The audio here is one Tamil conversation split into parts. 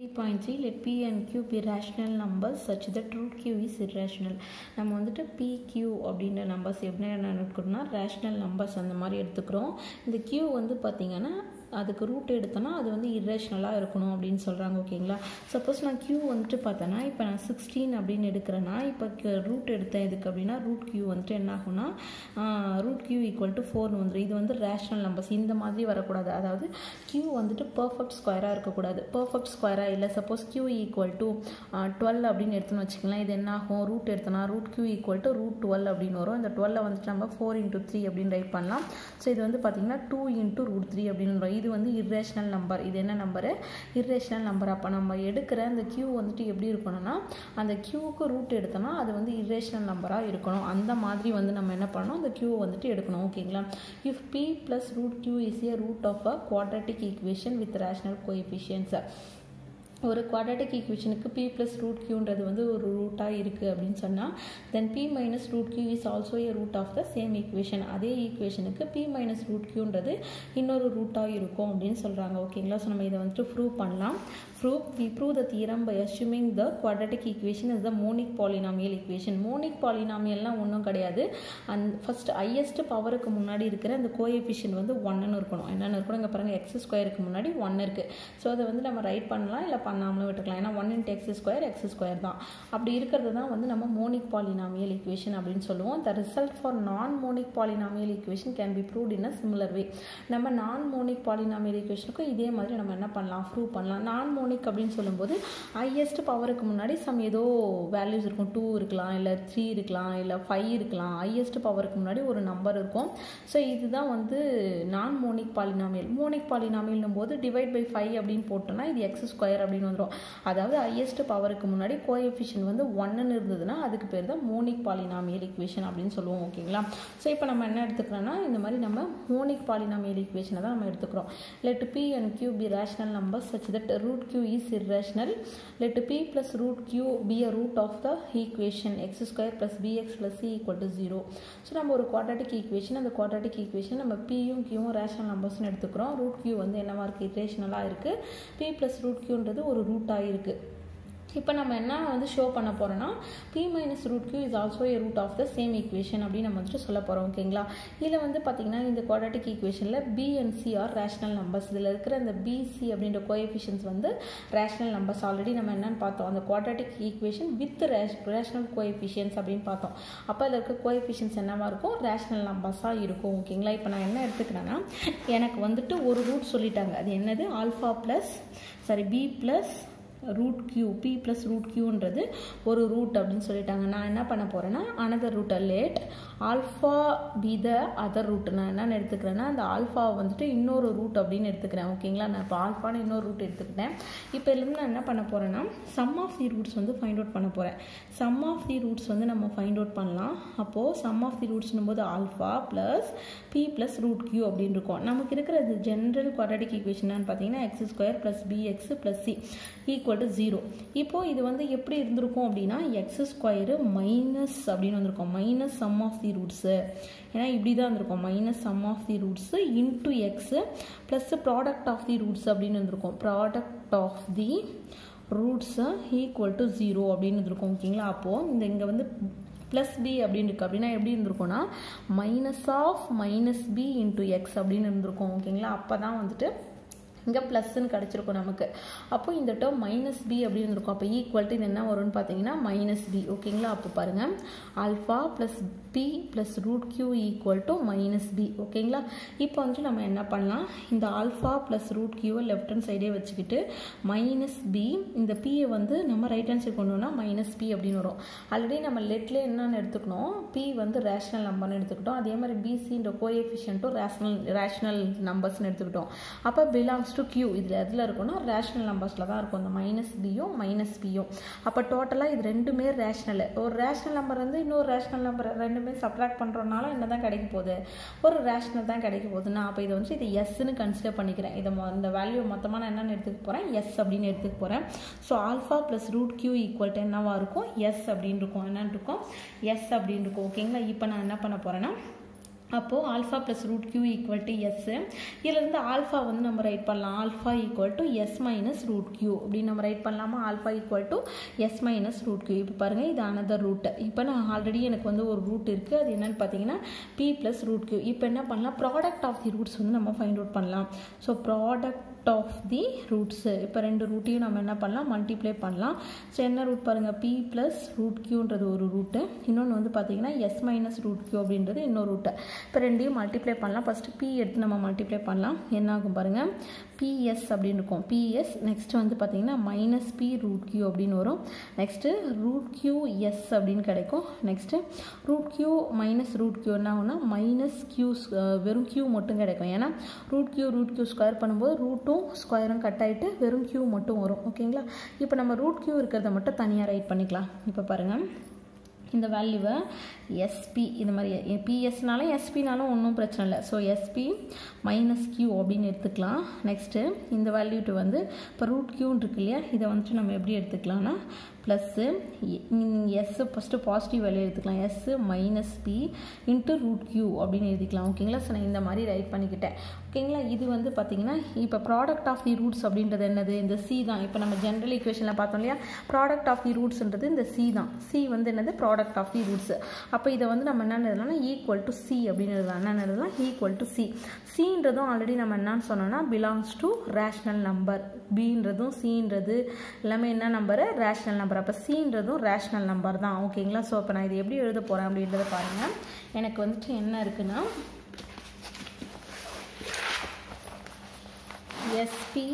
3.3 let p and q be rational numbers such that root q is irrational. நம்ம வந்துட்டு பி q அப்படின்ற நம்பர்ஸ் எப்படி என்ன எடுக்கணும்னா ரேஷ்னல் நம்பர்ஸ் அந்த மாதிரி எடுத்துக்கிறோம். இந்த q வந்து பார்த்திங்கன்னா அதுக்கு ரூட் எடுத்தோன்னா அது வந்து இரேஷ்னலாக இருக்கணும் அப்படின்னு சொல்கிறாங்க ஓகேங்களா சப்போஸ் நான் க்யூ வந்துட்டு பார்த்தேன்னா இப்போ நான் சிக்ஸ்டீன் அப்படின்னு எடுக்கிறேன்னா இப்போ ரூட் எடுத்தேன் எதுக்கு அப்படின்னா ரூட் க்யூ வந்துட்டு என்ன ஆகும்னா ரூட் க்யூ ஈக்குவல் டு ஃபோர்னு வந்துடும் இது வந்து ரேஷ்னல் நம்பர்ஸ் இந்த மாதிரி வரக்கூடாது. அதாவது க்யூ வந்துட்டு பர்ஃபெக்ட் ஸ்கொயராக இருக்கக்கூடாது. பர்ஃபெக்ட் ஸ்கொயராக இல்லை. Suppose q equal to twelve அப்படின்னு எடுத்துன்னு வச்சுக்கலாம் இது என்ன ஆகும்? ரூட் எடுத்தோன்னா root q equal to root twelve அப்படின்னு வரும். இந்த டுவெல்லை வந்துட்டு நம்ம ஃபோர் இன்ட்டு த்ரீ அப்படின்னு ரைட் பண்ணலாம். ஸோ இது வந்து பார்த்தீங்கன்னா டூ இன்ட்டு ரூட் த்ரீ அப்படின்னு வரும். இது வந்து இர்ரேஷ்னல் நம்பர் இது என்ன நம்பரு இர்ரேஷனல் நம்பர் அப்போ நம்ம எடுக்கிற அந்த க்யூ வந்துட்டு எப்படி இருக்கணும்னா அந்த க்யூவுக்கு ரூட் எடுத்தோம்னா அது வந்து இர்ரேஷ்னல் நம்பராக இருக்கணும். அந்த மாதிரி வந்து நம்ம என்ன பண்ணணும்? அந்த க்யூ வந்துட்டு எடுக்கணும். ஓகேங்களா if P plus root Q is a root of a quadratic equation with rational coefficients ஒரு குவாட்ரட்டிக் ஈக்குவேஷனுக்கு பி ப்ளஸ் ரூட் கியூன்றது வந்து ஒரு ரூட்டாக இருக்குது அப்படின்னு சொன்னால் then p minus root q is also a root of the same equation அதே ஈக்குவேஷனுக்கு பி மைனஸ் ரூட் கியூன்றது இன்னொரு ரூட்டாக இருக்கும் அப்படின்னு சொல்கிறாங்க ஓகேங்களா ஸோ நம்ம இதை வந்துட்டு ப்ரூவ் பண்ணலாம். Prove we prove the theorem by assuming the quadratic equation is the monic polynomial equation monic பாலினாமியல்லாம் ஒன்றும் கிடையாது. அண்ட் ஃபஸ்ட் ஹையஸ்ட் பவருக்கு முன்னாடி இருக்கிற அந்த கோஎஃபிஷியன் வந்து ஒன்னு இருக்கணும். என்னென்னு இருக்கணும்? இங்கே பாருங்கள் எக்ஸ் ஸ்கொயருக்கு முன்னாடி ஒன்று இருக்குது ஸோ அதை வந்து நம்ம ரைட் பண்ணலாம். இல்லை பண்ணாமலும் விட்டுக்கலாம் ஏன்னா one into x square x square தான். அப்படி இருக்கிறது தான் வந்து நம்ம மோனிக் பாலினாமியல் ஈக்குவேஷன் அப்படின்னு சொல்லுவோம். The result for non monic polynomial equation can be proved in a similar way நம்ம நான் மோனிக் பாலினாமியல் ஈக்குவேஷனுக்கும் இதே மாதிரி நம்ம என்ன பண்ணலாம்? ப்ரூவ் பண்ணலாம். நான் மோனிக் அப்படின்னு சொல்லும்போது ஹையஸ்ட் பவருக்கு முன்னாடி சம் ஏதோ வேல்யூஸ் இருக்கும். டூ இருக்கலாம் இல்லை த்ரீ இருக்கலாம் இல்லை ஃபைவ் இருக்கலாம். ஹையஸ்ட் பவருக்கு முன்னாடி ஒரு நம்பர் இருக்கும். ஸோ இதுதான் வந்து நான் மோனிக் பாலினாமியல் மோனிக் பாலினாமியல்னும் போது டிவைட் பை ஃபைவ் அப்படின்னு போட்டோம்னா இது எக்ஸ் ஸ்கொயர் அப்படின்னு வந்துடும் அதாவது ஹையஸ்ட் பவருக்கு முன்னாடி கோஎஃபிஷியன் வந்து ஒன்றுன்னு இருந்ததுன்னா அதுக்கு பேர் தான் மோனிக் பாலினாமியல் இக்குவேஷன் அப்படின்னு சொல்லுவோம் ஓகேங்களா ஸோ இப்போ நம்ம என்ன எடுத்துக்கிறோன்னா இந்த மாதிரி நம்ம மோனிக் பாலினாமியல் இக்குவேஷனை தான் நம்ம எடுத்துக்கிறோம். Let p and q be rational numbers such that root q is irrational. Let p plus root q be a root of the equation. X square plus bx plus c equal to 0 so நம்ம ஒரு குவாட்டாட்டிக் ஈக்குவேஷன் அந்த குவாட்டாட்டிக் ஈக்குவேஷன் நம்ம பியும் கியூவும் ரேஷனல் நம்பர்ஸ்னு எடுத்துக்கிறோம். ரூட் கியூ வந்து என்னவா இருக்குது இரேஷனலாக இருக்குது பி ப்ளஸ் ரூட் கியூன்றது ஒரு ரூட்டாக இருக்குது இப்போ நம்ம என்ன வந்து ஷோ பண்ண போகிறோம்னா p minus root q is also a root of the same equation அப்படின்னு நம்ம வந்துட்டு சொல்ல போகிறோம் ஓகேங்களா இதில் வந்து பார்த்தீங்கன்னா இந்த குவாட்ரட்டிக் ஈக்குவேஷனில் b and c are rational numbers இதில் இருக்கிற அந்த பிசி அப்படின்ற கோஎஃபிஷியன்ஸ் வந்து ரேஷனல் நம்பர்ஸ் ஆல்ரெடி நம்ம என்னென்னு பார்த்தோம் அந்த quadratic equation with rash rational coefficients அப்படின்னு பார்த்தோம். அப்போ அதில் இருக்க கோஎஃபிஷியன்ஸ் என்னவாக இருக்கும்? ரேஷனல் நம்பர்ஸாக இருக்கும் ஓகேங்களா இப்போ நான் என்ன எடுத்துக்கிறேன்னா எனக்கு வந்துட்டு ஒரு ரூட் சொல்லிட்டாங்க. அது என்னது? Alpha plus sorry p plus root q p plus root கியூன்றது ஒரு ரூட் அப்படின்னு சொல்லிட்டாங்க. நான் என்ன பண்ண போகிறேன்னா அனதர் ரூட்டை let alpha be the other root நான் என்னென்னு எடுத்துக்கிறேன்னா அந்த ஆல்ஃபா வந்துட்டு இன்னொரு ரூட் அப்படின்னு எடுத்துக்கிறேன். ஓகேங்களா நான் இப்போ ஆல்ஃபான்னு இன்னொரு ரூட் எடுத்துக்கிட்டேன். இப்போ இதுலேருந்து நான் என்ன பண்ண போகிறேன்னா சம் ஆஃப் தி ரூட்ஸ் வந்து ஃபைண்ட் அவுட் பண்ண போகிறேன் சம் ஆஃப் தி ரூட்ஸ் வந்து நம்ம ஃபைண்ட் அவுட் பண்ணலாம். அப்போது சம் ஆஃப் தி ரூட்ஸ்னும் போது alpha plus p plus root q அப்படின்னு இருக்கும். நமக்கு இருக்கிற ஜென்ரல் குவாட்டிக் ஈக்குவேஷன் பார்த்தீங்கன்னா x square plus b x plus c equal to zero இப்போது இது வந்து எப்படி இருந்திருக்கும் அப்படின்னா எக்ஸ் ஸ்கொயரு மைனஸ் அப்படின்னு வந்திருக்கும். Minus sum of the roots ஏன்னா இப்படி தான் இருந்திருக்கும் minus sum of the roots into x plus product of the roots அப்படின்னு வந்திருக்கும். Product of the roots equal to zero அப்படின்னு இருந்திருக்கும் ஓகேங்களா அப்போது இந்த இங்கே வந்து ப்ளஸ் பி அப்படின்னு இருக்குது அப்படின்னா எப்படி இருந்திருக்கும்னா minus of minus b into x அப்படின்னு இருந்திருக்கும். ஓகேங்களா அப்போ தான் வந்துட்டு இங்கே ப்ளஸ்ன்னு கிடச்சிருக்கும் நமக்கு. அப்போ இந்த டேர்ம் மைனஸ் பி அப்படின்னு இருக்கும் அப்போ ஈக்குவல்ட்டு இது என்ன வரும்னு பார்த்தீங்கன்னா மைனஸ் பி ஓகேங்களா அப்போ பாருங்கள் alpha plus p plus root q equal to minus b ஓகேங்களா இப்போ வந்துட்டு நம்ம என்ன பண்ணலாம்? இந்த ஆல்ஃபா ப்ளஸ் ரூட் கியூவை லெஃப்ட் ஹேண்ட் சைடே வச்சுக்கிட்டு மைனஸ் பி இந்த பியை வந்து நம்ம ரைட் ஹேண்ட் சைடு கொண்டு வந்தால் மைனஸ் பி அப்படின்னு வரும். ஆல்ரெடி நம்ம லெட்டில் என்னென்னு எடுத்துக்கணும்? பி வந்து ரேஷனல் நம்பர்னு எடுத்துக்கிட்டோம். அதே மாதிரி பிசின்ற கோஎஃபிஷியன்ட்டும் ரேஷனல் ரேஷனல் நம்பர்ஸ்னு எடுத்துக்கிட்டோம். அப்போ பிலாங்ஸ் டு கியூ இதில் எதில் இருக்கும்னா ரேஷ்னல் நம்பர்ஸில் தான் இருக்கும். இந்த மைனஸ் பியும் மைனஸ் பியும் அப்போ டோட்டலாக இது ரெண்டுமே ரேஷ்னல் ஒரு ரேஷ்னல் நம்பர் வந்து இன்னொரு ரேஷ்னல் நம்பர் ரெண்டுமே சப்ராக்ட் பண்ணுறதுனால என்ன தான் கிடைக்க போகுது? ஒரு ரேஷனல் தான் கிடைக்க போகுது. நான் அப்போ இதை வந்து இது எஸ்ன்னு கன்சிடர் பண்ணிக்கிறேன். இதை இந்த வேல்யூ மொத்தமாக நான் என்னென்னு எடுத்துக்க போகிறேன் எஸ் அப்படின்னு எடுத்துக்க போகிறேன் so alpha plus root q equal to என்னவாக இருக்கும்? எஸ் அப்படின்னு இருக்கும். என்னன்னு இருக்கும்? எஸ் அப்படின்னு இருக்கும். ஓகேங்களா இப்போ நான் என்ன பண்ண போகிறேன்னா அப்போது alpha plus root q equal to s இதிலிருந்து ஆல்ஃபா வந்து நம்ம ரைட் பண்ணலாம். Alpha equal to s minus root q அப்படின்னு நம்ம ரைட் பண்ணலாமா? Alpha equal to s minus root q இப்போ பாருங்கள் இது அனதர் ரூட்டு இப்போ நான் ஆல்ரெடி எனக்கு வந்து ஒரு ரூட் இருக்குது அது என்னென்னு பார்த்தீங்கன்னா பி ப்ளஸ் ரூட் கியூ இப்போ என்ன பண்ணலாம்? ப்ராடக்ட் ஆஃப் தி ரூட்ஸ் வந்து நம்ம ஃபைண்ட் அவுட் பண்ணலாம். So product of the roots இப்போ ரெண்டு ரூட்டையும் நம்ம என்ன பண்ணலாம்? மல்டிப்ளை பண்ணலாம். ஸோ என்ன ரூட் பாருங்கள் பி ப்ளஸ் ரூட் கியூன்றது ஒரு ரூட்டு இன்னொன்று வந்து பார்த்தீங்கன்னா எஸ் மைனஸ் ரூட் கியூ அப்படின்றது இன்னொரு ரூட்டு இப்போ ரெண்டையும் மல்டிப்ளை பண்ணலாம். ஃபஸ்ட்டு பி எடுத்து நம்ம மல்டிப்ளை பண்ணலாம். என்ன ஆகும் பாருங்கள் பிஎஸ் அப்படின்னு இருக்கும். பிஎஸ் நெக்ஸ்ட் வந்து பார்த்திங்கன்னா மைனஸ் பி ரூட் கியூ அப்படின்னு வரும். நெக்ஸ்ட்டு ரூட் கியூ எஸ் அப்படின்னு கிடைக்கும். Next root Q minus root Q என்ன ஆகும்னா மைனஸ் கியூ வெறும் கியூ மட்டும் கிடைக்கும். ஏன்னா root Q root Q square பண்ணும்போது ரூட் ரூட்டும் ஸ்கொயரும் கட் ஆகிட்டு வெறும் க்யூ மட்டும் வரும். ஓகேங்களா இப்போ நம்ம ரூட் க்யூ இருக்கிறத மட்டும் தனியாக ரைட் பண்ணிக்கலாம். இப்போ பாருங்கள் இந்த வேல்யூவை எஸ்பி இந்த மாதிரி பிஎஸ்னாலும் எஸ்பினாலும் ஒன்றும் பிரச்சனை இல்லை. ஸோ எஸ்பி மைனஸ் கியூ அப்படின்னு எடுத்துக்கலாம். நெக்ஸ்ட்டு இந்த வேல்யூட்டு வந்து இப்போ ரூட் கியூன்னு இருக்கு இல்லையா? இதை வந்துட்டு நம்ம எப்படி எடுத்துக்கலாம்னா ப்ளஸ்ஸு எஸ்ஸு ஃபஸ்ட்டு பாசிட்டிவ் வேலையை எடுத்துக்கலாம். S minus p into root q அப்படின்னு எழுதிக்கலாம். ஓகேங்களா ஸோ நான் இந்த மாதிரி ரைட் பண்ணிக்கிட்டேன். ஓகேங்களா இது வந்து பார்த்தீங்கன்னா இப்போ ப்ராடக்ட் ஆஃப் தி ரூட்ஸ் அப்படின்றது என்னது? இந்த சி தான். இப்போ நம்ம ஜென்ரல் ஈக்குவேஷனில் பார்த்தோம் இல்லையா? ப்ராடக்ட் ஆஃப் தி ரூட்ஸ்ன்றது இந்த சி தான். சி வந்து என்னது? ப்ராடக்ட் ஆஃப் தி ரூட்ஸ் அப்போ இதை வந்து நம்ம என்ன எழுதலாம்னா ஈக்குவல் டு சி அப்படின்னு எழுதலாம். என்ன எழுதலாம்? ஈக்குவல் டு சி சின்றதும் ஆல்ரெடி நம்ம என்னன்னு சொன்னோம்னா பிலாங்ஸ் டு ரேஷ்னல் நம்பர் பின்றதும் சின்றது எல்லாமே என்ன நம்பரு ரேஷ்னல் நம்பர் அப்போ சின்றதும் ரேஷ்னல் நம்பர் தான். ஓகேங்களா ஸோ அப்போ நான் இது எப்படி எழுத போகிறேன் அப்படின்றத பாருங்கள் எனக்கு வந்துட்டு என்ன இருக்குன்னா எஸ்பி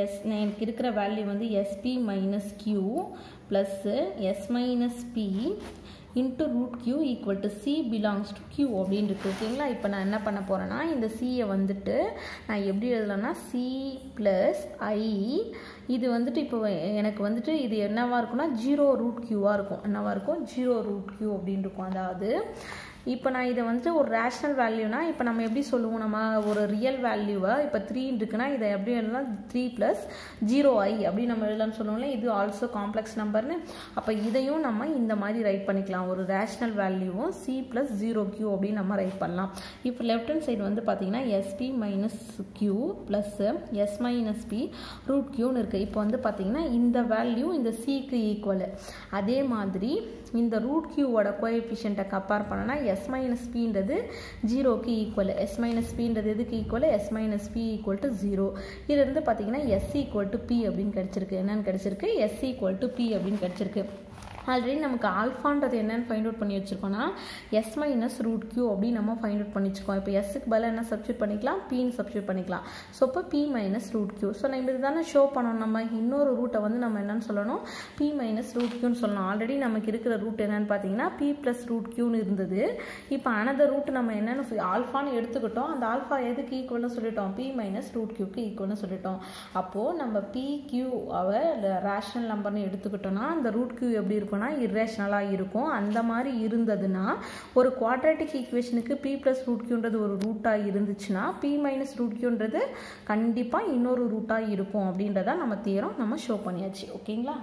எஸ் எனக்கு இருக்கிற வேல்யூ வந்து s p minus q plus s minus p into root q equal to c belongs to q அப்படின்னு இருக்குது ஓகேங்களா? இப்போ நான் என்ன பண்ண போகிறேன்னா இந்த சியை வந்துட்டு நான் எப்படி எழுதலாம்னா சி ப்ளஸ் ஐ இது வந்துட்டு இப்போ எனக்கு வந்துட்டு இது என்னவாக இருக்கும்னா ஜீரோ ரூட் கியூவாக இருக்கும். என்னவாக இருக்கும்? ஜீரோ ரூட் கியூ அப்படின்னு இருக்கும். அதாவது இப்போ நான் இதை வந்துட்டு ஒரு ரேஷ்னல் வேல்யூனா இப்போ நம்ம எப்படி சொல்லுவோம்? நம்ம ஒரு ரியல் வேல்யூவை இப்போ த்ரீன்னு இருக்குன்னா இதை எப்படி எழுதலாம்? த்ரீ ப்ளஸ் ஜீரோ ஐ அப்படி நம்ம எழுதலாம்னு சொல்லுவோம்ல இது ஆல்சோ காம்ப்ளெக்ஸ் நம்பர்னு அப்போ இதையும் நம்ம இந்த மாதிரி ரைட் பண்ணிக்கலாம். ஒரு ரேஷ்னல் வேல்யூவும் சி ப்ளஸ் ஜீரோ கியூ அப்படின்னு நம்ம ரைட் பண்ணலாம். இப்போ லெஃப்ட் ஹேண்ட் சைடு வந்து பார்த்தீங்கன்னா s p minus q plus s minus p root கியூன்னு இருக்குது இப்போ வந்து பார்த்தீங்கன்னா இந்த வேல்யூ இந்த சிக்கு ஈக்குவலு அதே மாதிரி இந்த ரூட் கியூவோட கோஎஃபிஷியண்ட்டை கம்பேர் பண்ணனா எஸ் மைனஸ் பின்றது ஜீரோக்கு ஈக்குவல் எஸ் மைனஸ் பின்றது எதுக்கு equal s minus p equal to zero இதுலேருந்து பார்த்தீங்கன்னா எஸ் ஈக்குவல் டு பி அப்படின்னு கிடச்சிருக்கு. என்னென்னு கிடச்சிருக்கு? எஸ் ஈக்குவல் டு பி அப்படின்னு கிடச்சிருக்கு. ஆல்ரெடி நமக்கு ஆல்ஃபான்றது என்னென்னு ஃபைண்ட் அவுட் பண்ணி வச்சுருக்கோம்னா எஸ் மைனஸ் ரூட் கியூ அப்படின்னு நம்ம ஃபைண்ட் அவுட் பண்ணி வச்சுருக்கோம் இப்போ எஸ்ஸுக்கு பதில் என்ன சப்ஸ்டியூட் பண்ணிக்கலாம்? பின்னு சப்ஸ்டியூட் பண்ணிக்கலாம். ஸோ இப்போ p minus root q so நம்ம இதுதானே ஷோ பண்ணணும் நம்ம இன்னொரு ரூட்டை வந்து நம்ம என்னன்னு சொல்லணும்? பி மைனஸ் ரூட் கியூன்னு சொல்லணும். ஆல்ரெடி நமக்கு இருக்கிற ரூட் என்னன்னு பார்த்தீங்கன்னா பி ப்ளஸ் ரூட் கியூன்னு இருந்தது. இப்போ அனதர் ரூட் நம்ம என்னென்னு ஆல்ஃபான்னு எடுத்துக்கிட்டோம். அந்த ஆல்ஃபா எதுக்கு ஈக்குவல்னு சொல்லிட்டோம்? பி மைனஸ் ரூட் கியூக்கு ஈக்குவல்னு சொல்லிட்டோம். அப்போது நம்ம பி கியூ அவ ரேஷனல் நம்பர்னு எடுத்துக்கிட்டோம்னா அந்த ரூட் கியூ எப்படி இருக்கும்? இருக்கும்னா இர்ரேஷனலாக இருக்கும். அந்த மாதிரி இருந்ததுன்னா ஒரு குவாட்ரேட்டிக் ஈக்குவேஷனுக்கு பி ப்ளஸ் ரூட் கியூன்றது ஒரு ரூட்டாக இருந்துச்சுன்னா பி மைனஸ் ரூட் கியூன்றது கண்டிப்பாக இன்னொரு ரூட்டாக இருக்கும் அப்படின்றத நம்ம தீரம் நம்ம ஷோ பண்ணியாச்சு. ஓகேங்களா